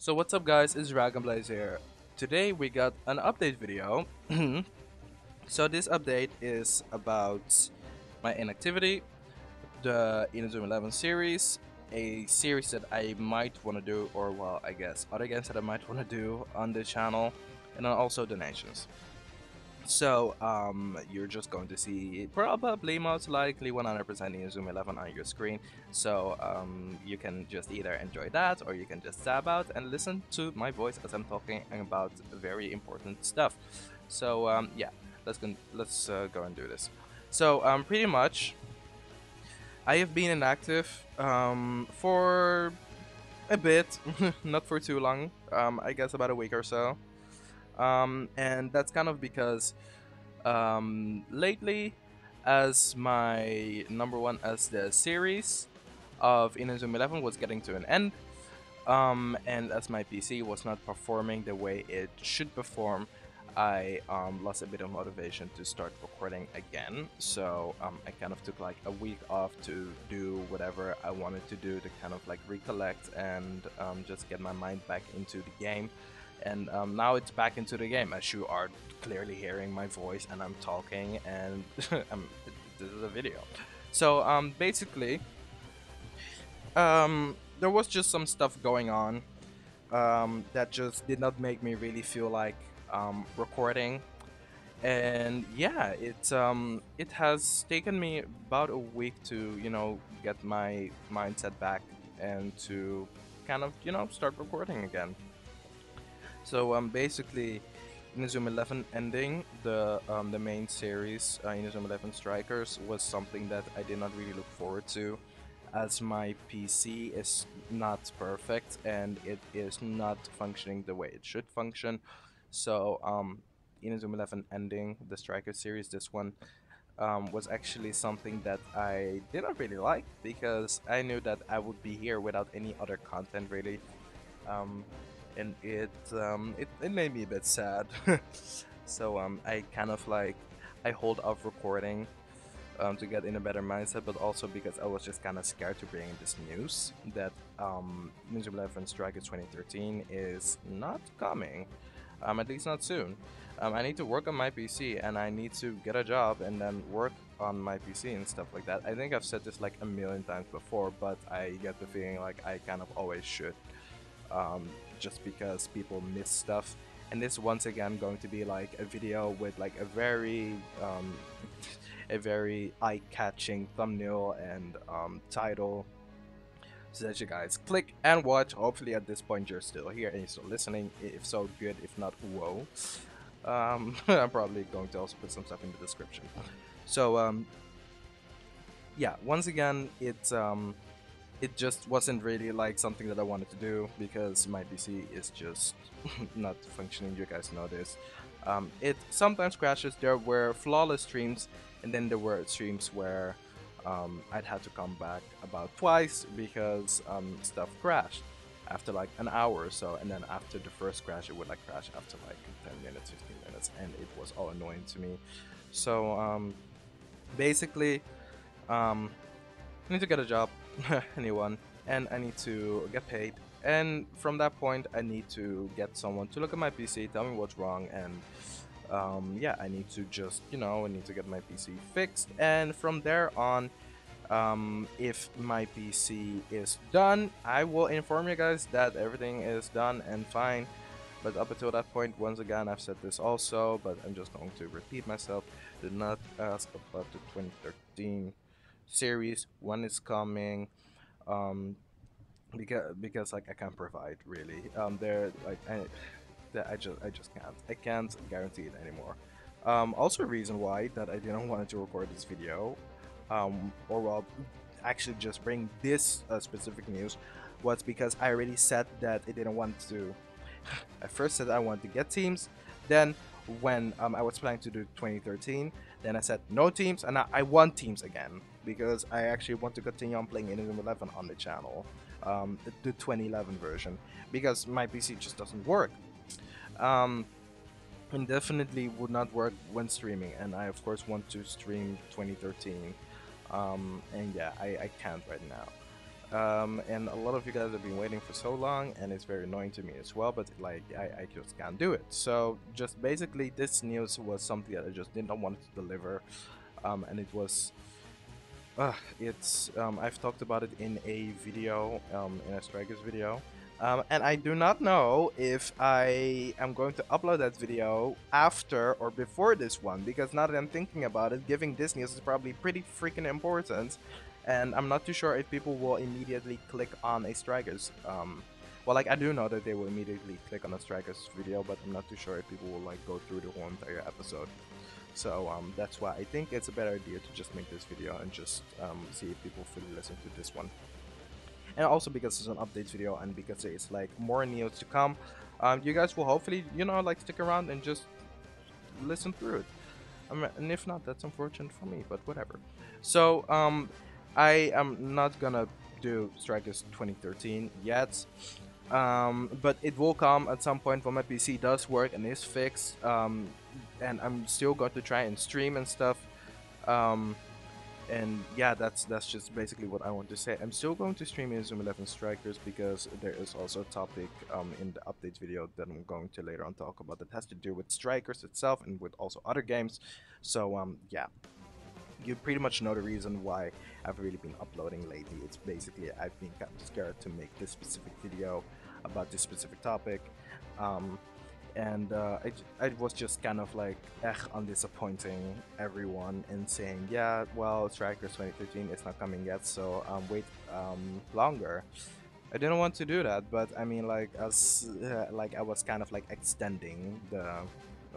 So what's up guys, it's Dragonblaze here. Today we got an update video. so this update is about my inactivity, the Inazuma 11 series, a series that I might want to do, or well, I guess other games that I might want to do on the channel, and then also donations. So um, you're just going to see probably most likely 100% Inazuma 11 on your screen. So um, you can just either enjoy that or you can just tab out and listen to my voice as I'm talking about very important stuff. So um, yeah, let's go, let's uh, go and do this. So um, pretty much, I have been inactive um, for a bit, not for too long. Um, I guess about a week or so. Um, and that's kind of because um, lately, as my number one as the series of Inazuma 11 was getting to an end, um, and as my PC was not performing the way it should perform, I um, lost a bit of motivation to start recording again. So um, I kind of took like a week off to do whatever I wanted to do to kind of like recollect and um, just get my mind back into the game and um, now it's back into the game as you are clearly hearing my voice and I'm talking and this is a video. So um, basically, um, there was just some stuff going on um, that just did not make me really feel like um, recording. And yeah, it um, it has taken me about a week to you know get my mindset back and to kind of you know start recording again. So um, basically, Inazuma 11 ending the um, the main series, uh, Inazuma 11 Strikers, was something that I did not really look forward to, as my PC is not perfect and it is not functioning the way it should function. So um, Inazuma 11 ending the Striker series, this one um, was actually something that I did not really like because I knew that I would be here without any other content really. Um, and it um, it, it made me a bit sad. so um, I kind of like I hold off recording um, to get in a better mindset, but also because I was just kind of scared to bring this news that um, Inazuma 11 Strikers 2013 is not coming, um, at least not soon. Um, I need to work on my PC and I need to get a job and then work on my PC and stuff like that. I think I've said this like a million times before, but I get the feeling like I kind of always should um, just because people miss stuff. And this once again going to be like a video with like a very um, a very eye-catching thumbnail and um, title so that you guys click and watch. Hopefully at this point you're still here and you're still listening. If so, good. If not, whoa. Um, I'm probably going to also put some stuff in the description. So um, yeah, once again, it's um, it just wasn't really like something that I wanted to do because my PC is just not functioning. You guys know this. Um, it sometimes crashes. There were flawless streams, and then there were streams where um, I'd had to come back about twice because um, stuff crashed after like an hour or so, and then after the first crash, it would like crash after like 10 minutes, 15 minutes, and it was all annoying to me. So um, basically, um, I need to get a job anyone, and I need to get paid. And from that point, I need to get someone to look at my PC, tell me what's wrong, and um, yeah, I need to just, you know, I need to get my PC fixed. And from there on, um, if my PC is done, I will inform you guys that everything is done and fine. But up until that point, once again, I've said this also, but I'm just going to repeat myself. Do not ask about the 2013 series. When it's coming um because because like i can't provide really. Um they're like I, I just i just can't. I can't guarantee it anymore. Um also a reason why that i didn't want to record this video um or well actually just bring this uh, specific news was because i already said that i didn't want to I first said i wanted to get teams. Then when um, i was planning to do 2013 then I said no teams, and I, want teams again because I actually want to continue on playing Inazuma 11 on the channel, um, the, the 2011 version, because my PC just doesn't work. Um, and definitely would not work when streaming, and I of course want to stream 2013. Um, and yeah, I, I can't right now. Um, and a lot of you guys have been waiting for so long, and it's very annoying to me as well. But like, I, I just can't do it. So just basically, this news was something that I just did not want to deliver, um, and it was. Uh, it's um, I've talked about it in a video, um, in a Strikers video, um, and I do not know if I am going to upload that video after or before this one, because now that I'm thinking about it, giving this news is probably pretty freaking important, and I'm not too sure if people will immediately click on a Strikers. Um, well, like I do know that they will immediately click on a Strikers video, but I'm not too sure if people will like go through the whole entire episode. So um, that's why I think it's a better idea to just make this video and just um, see if people fully listen to this one. And also because it's an update video and because it's like more news to come, um, you guys will hopefully, you know, like stick around and just listen through it. and if not, that's unfortunate for me, but whatever. So, um, I am not gonna do Strikers 2013 yet. Um, but it will come at some point when my PC does work and is fixed. Um, and I'm still going to try and stream and stuff. Um, and yeah, that's that's just basically what I want to say. I'm still going to stream Inazuma 11 Strikers because there is also a topic um, in the updates video that I'm going to later on talk about that has to do with Strikers itself and with also other games. So um, yeah, you pretty much know the reason why I've really been uploading lately. It's basically I've been kind of scared to make this specific video about this specific topic. Um, and uh, I, I was just kind of like eh, on disappointing everyone and saying yeah well strikers 2013 is not coming yet so um, wait um, longer i didn't want to do that but i mean like as uh, like i was kind of like extending the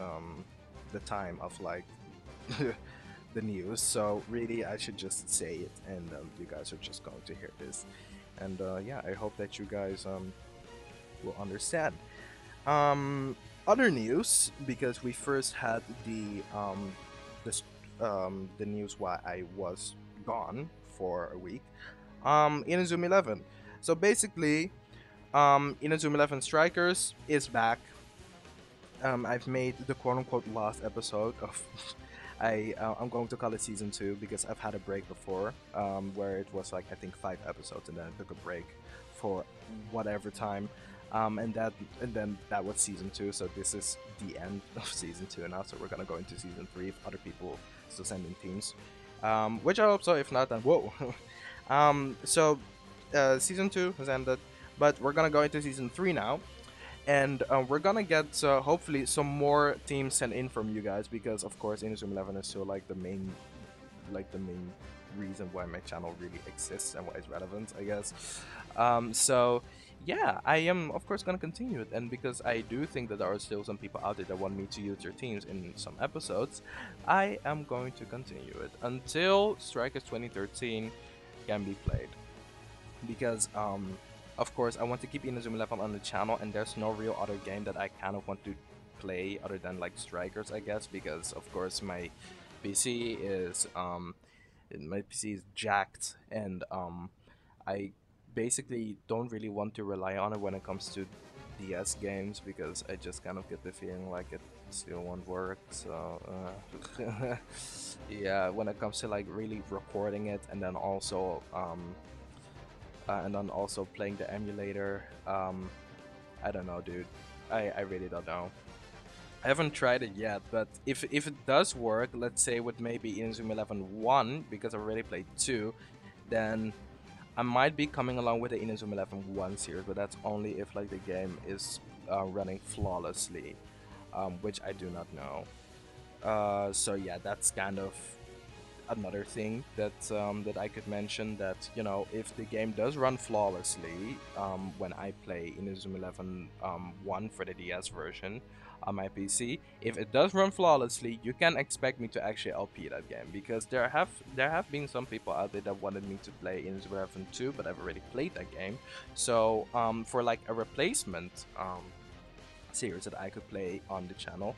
um, the time of like the news. So really, I should just say it, and um, you guys are just going to hear this. And uh, yeah, I hope that you guys um, will understand. Um, other news, because we first had the um, this um, the news why I was gone for a week. Um, Inazuma 11. So basically, um, Inazuma 11 Strikers is back. Um, I've made the quote-unquote last episode of I uh, I'm going to call it season two because I've had a break before, um, where it was like I think five episodes, and then I took a break for whatever time, um, and that and then that was season two. So this is the end of season two now. So we're gonna go into season three if other people still send in teams, um, which I hope so. If not, then whoa. um, so uh, season two has ended, but we're gonna go into season three now and uh, we're gonna get uh, hopefully some more teams sent in from you guys because of course Inazuma 11 is still like the main like the main reason why my channel really exists and why it's relevant I guess. Um, so yeah I am of course gonna continue it. And because I do think that there are still some people out there that want me to use their teams in some episodes I am going to continue it until Strikers 2013 can be played. Because um, of course, I want to keep Inazuma 11 on the channel, and there's no real other game that I kind of want to play other than like Strikers, I guess, because of course my PC is um, my PC is jacked, and um, I basically don't really want to rely on it when it comes to DS games because I just kind of get the feeling like it still won't work. So uh, yeah, when it comes to like really recording it and then also um, uh, and then also playing the emulator. Um, I don't know, dude. I, I really don't know. I haven't tried it yet, but if if it does work, let's say with maybe Inazuma 11 1, because I already played 2, then I might be coming along with the Inazuma 11 1 series, but that's only if like the game is uh, running flawlessly, um, which I do not know. Uh, so yeah, that's kind of another thing that um, that I could mention that you know if the game does run flawlessly um, when I play Inazuma 11 um, 1 for the DS version on my PC, if it does run flawlessly, you can expect me to actually LP that game because there have there have been some people out there that wanted me to play Inazuma 11 2, but I've already played that game. So um, for like a replacement um, series that I could play on the channel,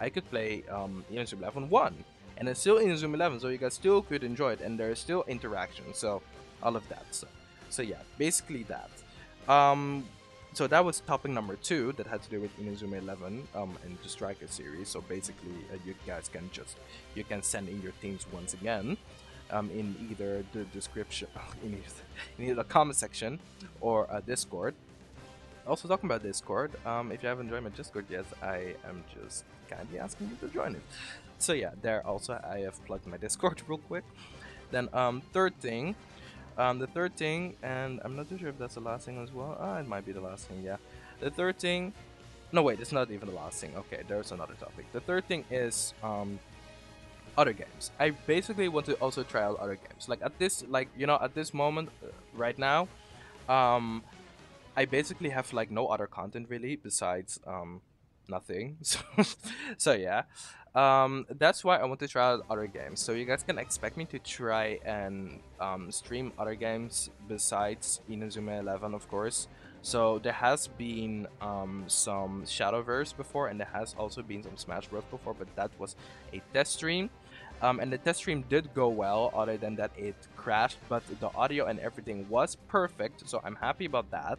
I could play um, Inazuma 11 1 and it's still Inazuma 11, so you guys still could enjoy it, and there's still interaction, so all of that. So, so yeah, basically that. Um, so that was topic number two that had to do with Inazuma 11 um, and the Striker series. So basically, uh, you guys can just you can send in your teams once again. um, in either the description, in either, in either the comment section or uh, Discord. Also talking about Discord, um, if you haven't joined my Discord yet, I am just kindly asking you to join it. So yeah, there also I have plugged my Discord real quick. Then um, third thing, um, the third thing, and I'm not too sure if that's the last thing as well. Ah, it might be the last thing, yeah. The third thing, no wait, it's not even the last thing. Okay, there's another topic. The third thing is um, other games. I basically want to also try out other games. Like at this, like you know, at this moment, uh, right now, um, I basically have like no other content really besides um, nothing. So, so yeah, um, that's why I want to try out other games. So you guys can expect me to try and um, stream other games besides Inazuma 11, of course. So there has been um, some Shadowverse before, and there has also been some Smash Bros before, but that was a test stream. Um, and the test stream did go well, other than that it crashed, but the audio and everything was perfect, so I'm happy about that.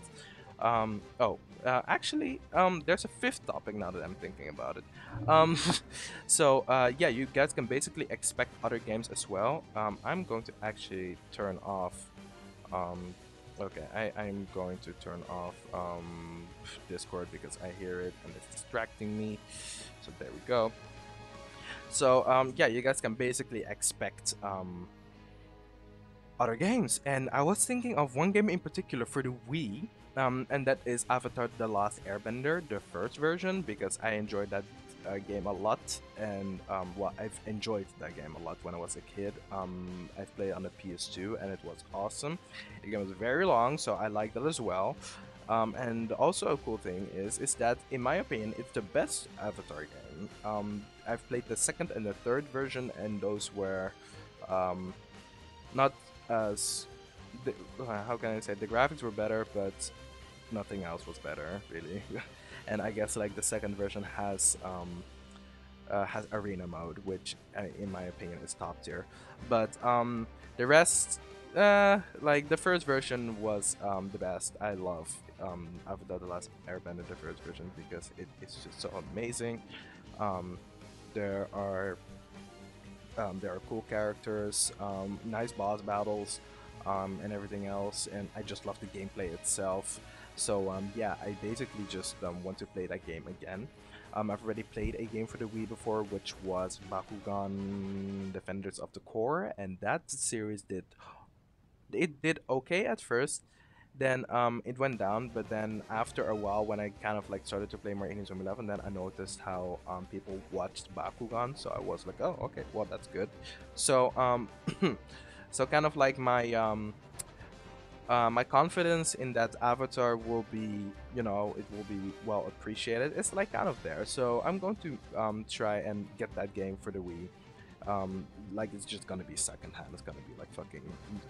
Um, oh, uh, actually, um, there's a fifth topic now that I'm thinking about it. Um, so, uh, yeah, you guys can basically expect other games as well. Um, I'm going to actually turn off. Um, okay, I, I'm going to turn off um, Discord because I hear it and it's distracting me. So, there we go. So, um, yeah, you guys can basically expect um, other games. And I was thinking of one game in particular for the Wii um, and that is Avatar: The Last Airbender, the first version, because I enjoyed that uh, game a lot, and um, well, I've enjoyed that game a lot when I was a kid. Um, I played on the PS2, and it was awesome. The game was very long, so I liked it as well. Um, and also a cool thing is is that, in my opinion, it's the best Avatar game. Um, I've played the second and the third version, and those were um, not as the, how can I say the graphics were better, but nothing else was better really. and I guess like the second version has um, uh, has arena mode, which uh, in my opinion is top tier. But um, the rest, uh, like the first version was um, the best. I love um, Avatar: The Last Airbender, the first version, because it's just so amazing. Um, there are um, there are cool characters, um, nice boss battles um, and everything else. And I just love the gameplay itself. So um, yeah, I basically just want to play that game again. I've already played a game for the Wii before, which was Bakugan Defenders of the Core, and that series did it did okay at first. Then um, it went down, but then after a while, when I kind of like started to play more Inazuma 11, then I noticed how um, people watched Bakugan, so I was like, oh, okay, well that's good. So um, So kind of like my um, uh, my confidence in that avatar will be, you know, it will be well appreciated. It's like kind of there. So I'm going to um, try and get that game for the Wii. Um, like it's just gonna be secondhand. It's gonna be like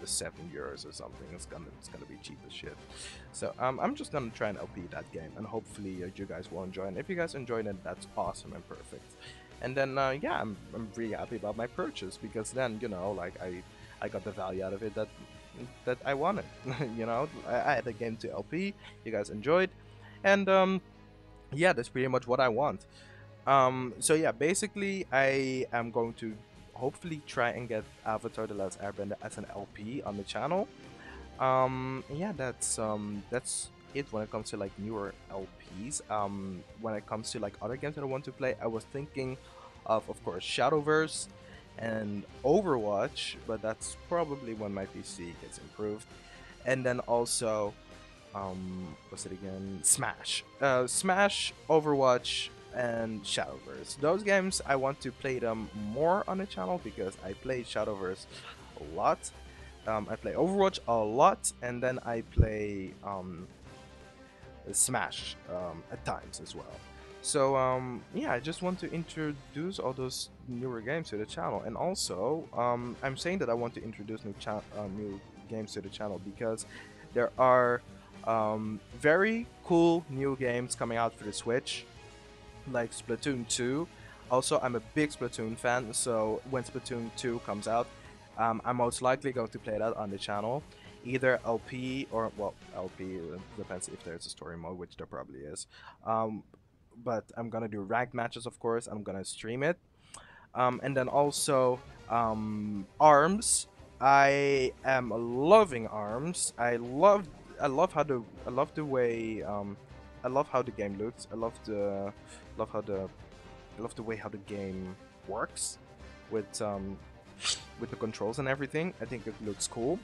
fucking seven euros or something. It's gonna it's gonna be cheap as shit. So um, I'm just gonna try and LP that game, and hopefully uh, you guys will enjoy. And if you guys enjoy it, that's awesome and perfect. And then uh, yeah, I'm I'm really happy about my purchase because then you know like I I got the value out of it that that I wanted. you know, I, I, had a game to LP. You guys enjoyed, and um, yeah, that's pretty much what I want. Um, so yeah, basically, I am going to hopefully try and get Avatar: The Last Airbender as an LP on the channel. Um, yeah, that's um, that's it when it comes to like newer LPs. Um, when it comes to like other games that I want to play, I was thinking of, of course, Shadowverse and Overwatch, but that's probably when my PC gets improved. And then also, um, what's it again? Smash. Uh, Smash, Overwatch, and Shadowverse. Those games, I want to play them more on the channel because I play Shadowverse a lot. Um, I play Overwatch a lot, and then I play um, Smash um, at times as well. So um, yeah, I just want to introduce all those newer games to the channel, and also um, I'm saying that I want to introduce new uh, new games to the channel because there are um, very cool new games coming out for the Switch, like Splatoon 2. Also, I'm a big Splatoon fan, so when Splatoon 2 comes out, um, I'm most likely going to play that on the channel either LP or well LP uh, depends if there's a story mode, which there probably is. Um, but I'm gonna do ranked matches, of course. I'm gonna stream it, um, and then also um, arms. I am loving Arms. I love I love how the I love the way um I love how the game looks. I love the love how the I love the way how the game works with um with the controls and everything. I think it looks cool.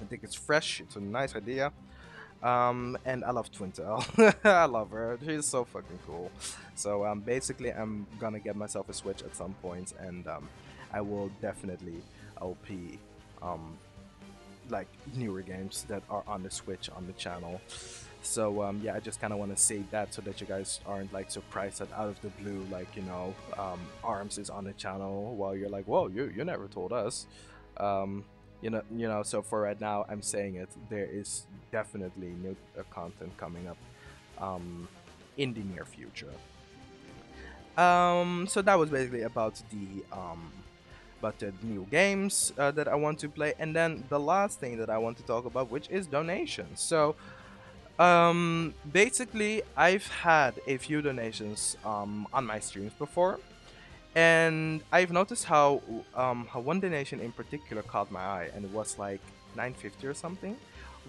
I think it's fresh. It's a nice idea. Um, and I love Twintelle. I love her. She's so fucking cool. So um, basically, I'm gonna get myself a Switch at some point, and um, I will definitely LP um, like newer games that are on the Switch on the channel. So um, yeah, I just kind of want to say that so that you guys aren't like surprised that out of the blue, like you know, um, Arms is on the channel while you're like, whoa, you you never told us. Um, you know, you know. So for right now, I'm saying it. There is definitely new uh, content coming up um, in the near future. Um, so that was basically about the um, about the new games uh, that I want to play, and then the last thing that I want to talk about, which is donations. So. Um, basically, I've had a few donations um, on my streams before, and I've noticed how um, how one donation in particular caught my eye, and it was like 950 or something,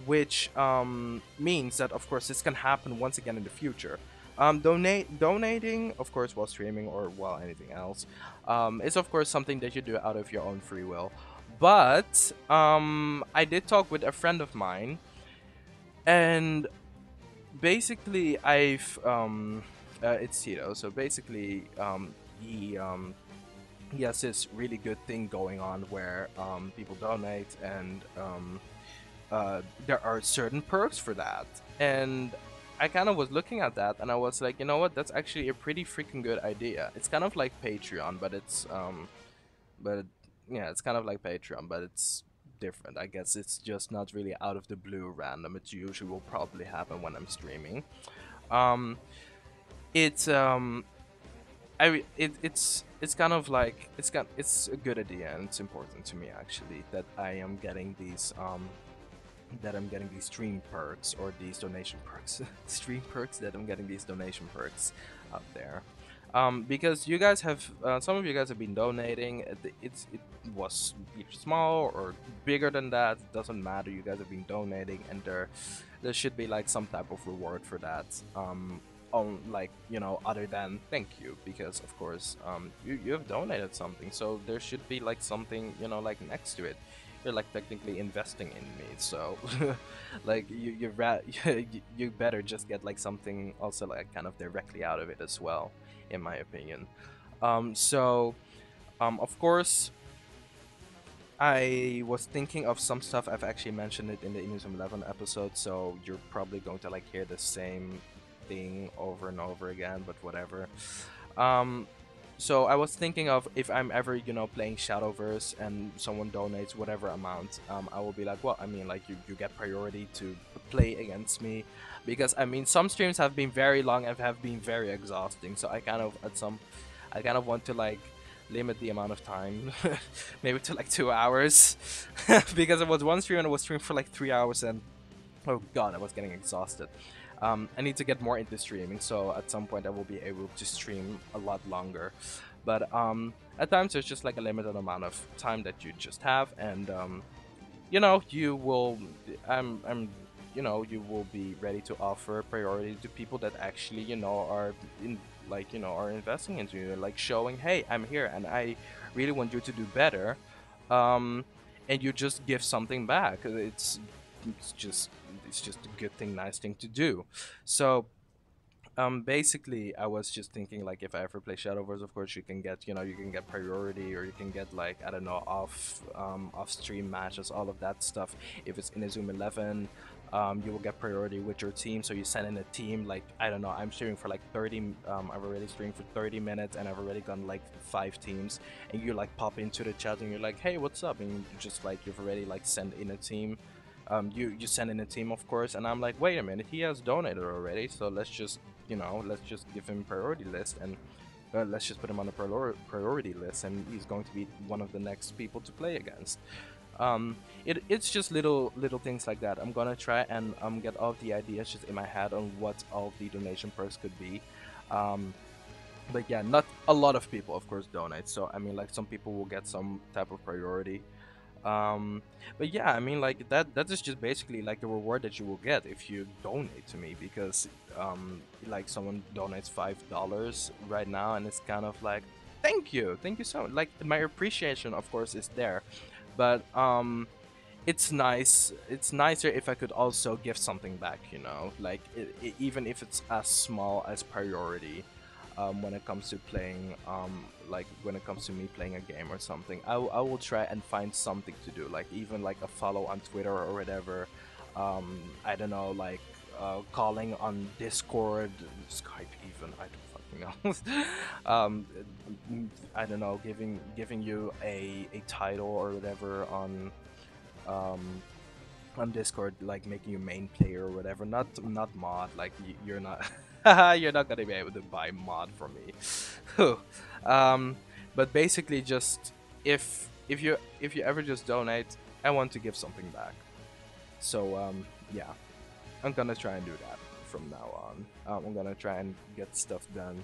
which um, means that of course this can happen once again in the future. Um, donate donating, of course, while streaming or while anything else, um, is of course something that you do out of your own free will. But I did talk with a friend of mine, and basically I've um, uh, it's Tito. So basically, um, he um, he has this really good thing going on where um, people donate and um, uh, there are certain perks for that. And I kind of was looking at that and I was like, you know what? That's actually a pretty freaking good idea. It's kind of like Patreon, but it's um, but yeah, it's kind of like Patreon, but it's different. I guess it's just not really out of the blue random. It usually will probably happen when I'm streaming. Um, it's um, I it, it's it's kind of like it's got it's a good idea and it's important to me actually that I am getting these um that I'm getting these stream perks or these donation perks stream perks that I'm getting these donation perks out there um, because you guys have uh, some of you guys have been donating. It's it was small or bigger than that. It doesn't matter. You guys have been donating and there there should be like some type of reward for that. Um, on like you know other than thank you because of course um, you, you have donated something. So there should be like something you know like next to it. You're like technically investing in me. So like you you, ra- you better just get like something also like kind of directly out of it as well in my opinion. Um, so um, of course I was thinking of some stuff. I've actually mentioned it in the Inazuma 11 episode so you're probably going to like hear the same thing over and over again, but whatever. Um, so I was thinking of if I'm ever, you know, playing Shadowverse and someone donates whatever amount, um, I will be like, well, I mean, like you, you get priority to play against me, because I mean, some streams have been very long and have been very exhausting. So I kind of at some, I kind of want to like limit the amount of time, maybe to like two hours, because it was one stream and it was streamed for like three hours and oh god, I was getting exhausted. Um, I need to get more into streaming, so at some point I will be able to stream a lot longer. But um, at times there's just like a limited amount of time that you just have, and um, you know you will. I'm I'm you know you will be ready to offer priority to people that actually you know are in like you know are investing into you, like showing, hey, I'm here and I really want you to do better. Um, and you just give something back. It's it's just it's just a good thing, nice thing to do. So um, basically, I was just thinking like if I ever play Shadowverse, of course you can get you know you can get priority or you can get like I don't know off um, off stream matches, all of that stuff. If it's Inazuma 11, um, you will get priority with your team. So you send in a team like I don't know. I'm streaming for like 30. Um, I've already streamed for 30 minutes and I've already done like five teams. And you like pop into the chat and you're like, hey, what's up? And you just like you've already like sent in a team um, you you send in a team, of course, and I'm like, wait a minute, he has donated already, so let's just you know let's just give him priority list and uh, let's just put him on the priority list, and he's going to be one of the next people to play against. Um, it, it's just little little things like that. I'm gonna try and um, get all the ideas just in my head on what all the donation perks could be. Um, but yeah, not a lot of people, of course, donate. So I mean, like some people will get some type of priority Um, but yeah, I mean, like that. That is just basically like the reward that you will get if you donate to me, because um, like someone donates five dollars right now, and it's kind of like, thank you, thank you so much. Like my appreciation, of course, is there, but um, it's nice. It's nicer if I could also give something back. You know, like it, it, even if it's as small as priority um, when it comes to playing, um, like when it comes to me playing a game or something. I, I will try and find something to do, like even like a follow on Twitter or whatever. Um, I don't know, like uh, calling on Discord, Skype even. I don't um, I don't know, giving giving you a, a title or whatever on um, on Discord, like making you main player or whatever. Not not mod, like you're not. You're not gonna be able to buy mod from me. um, but basically, just if if you if you ever just donate, I want to give something back. So um, yeah, I'm gonna try and do that from now on. Um, I'm gonna try and get stuff done,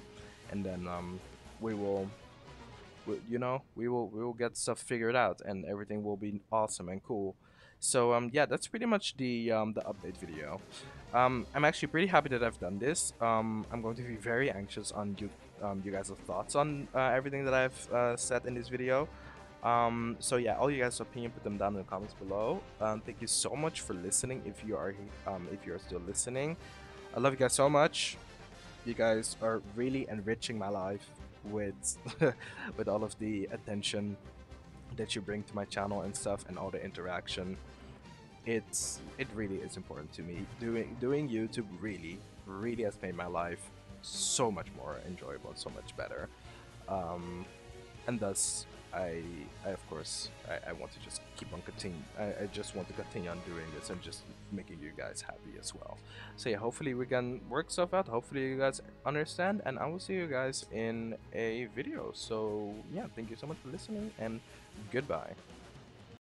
and then um, we will, we, you know, we will we will get stuff figured out, and everything will be awesome and cool. So um, yeah, that's pretty much the um, the update video. Um, I'm actually pretty happy that I've done this. Um, I'm going to be very anxious on you, um, you guys' thoughts on uh, everything that I've uh, said in this video. Um, so yeah, all you guys' opinion, put them down in the comments below. Um, thank you so much for listening. If you are, um, if you are still listening, I love you guys so much. You guys are really enriching my life with, with all of the attention that you bring to my channel and stuff, and all the interaction it's it really is important to me. Doing doing YouTube really really has made my life so much more enjoyable and so much better. Um, and thus, I, I of course, I, I want to just keep on continue. I, I just want to continue on doing this and just making you guys happy as well. So yeah, hopefully we can work stuff out. Hopefully you guys understand, and I will see you guys in a video. So yeah, thank you so much for listening, and goodbye.